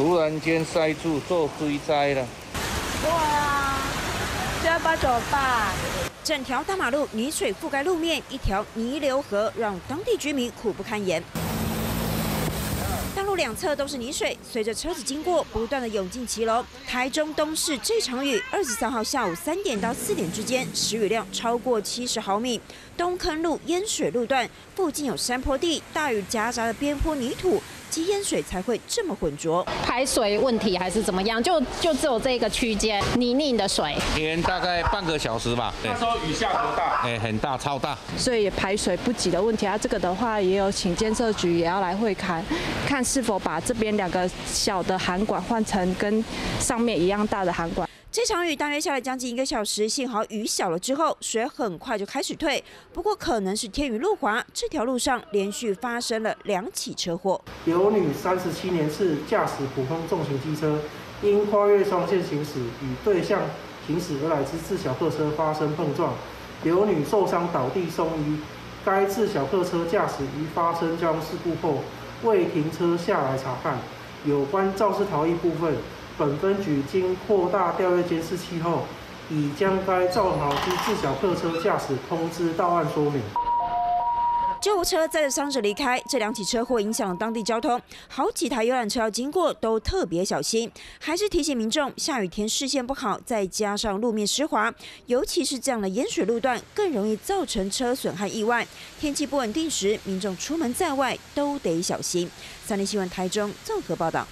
突然间塞住，做追灾了。对啊，这要不怎么办？整条大马路泥水覆盖路面，一条泥流河让当地居民苦不堪言。两侧都是泥水，随着车子经过，不断的涌进骑楼。台中东市这场雨，二十三号下午三点到四点之间，时雨量超过七十毫米。东坑路淹水路段附近有山坡地，大雨夹杂的边坡泥土。积淹水才会这么浑浊，排水问题还是怎么样？就就只有这个区间泥泞的水，连大概半个小时吧。那时候雨下多大？哎，很大，超大。所以排水不急的问题啊，这个的话也有请建设局也要来会看，看是否把这边两个小的涵管换成跟上面一样大的涵管。这场雨大约下了将近一个小时，幸好雨小了之后，水很快就开始退。不过可能是天雨路滑，这条路上连续发生了两起车祸。有女三十七年是驾驶普通重型机车，因跨越双线行驶，与对向行驶而来之自小客车发生碰撞，刘女受伤倒地送医。该自小客车驾驶于发生交通事故后，未停车下来查看有关肇事逃逸部分。本分局经扩大调阅监视器后，已将该肇逃机自小客车驾驶通知到案说明。救护车载着伤者离开，这两起车祸影响了当地交通，好几台游览车要经过都特别小心。还是提醒民众，下雨天视线不好，再加上路面湿滑，尤其是这样的淹水路段，更容易造成车损和意外。天气不稳定时，民众出门在外都得小心。三立新闻台中综合报道。